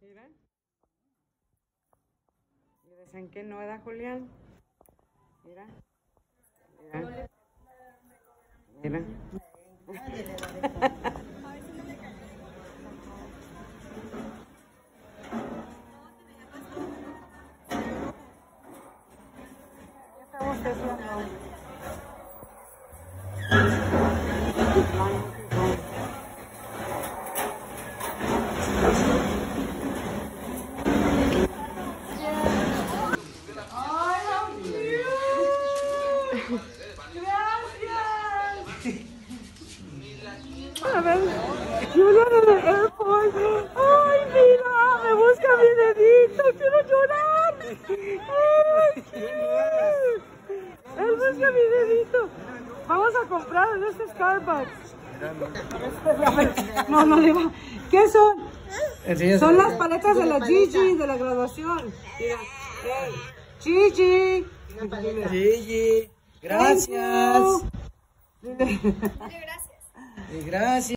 Mira. ¿Y dicen que no era Julián? Mira. Mira. Mira. ¿Qué estamos haciendo? A ver, Julian en el airport. Ay, mira, me busca mi dedito. Quiero llorar. Ay, Él busca mi dedito. Vamos a comprar en este Starbucks. No, no le va. ¿Qué son? Son las paletas de la Gigi de la graduación. Mira, hey, Gigi. Gigi, gracias. You. Y gracias.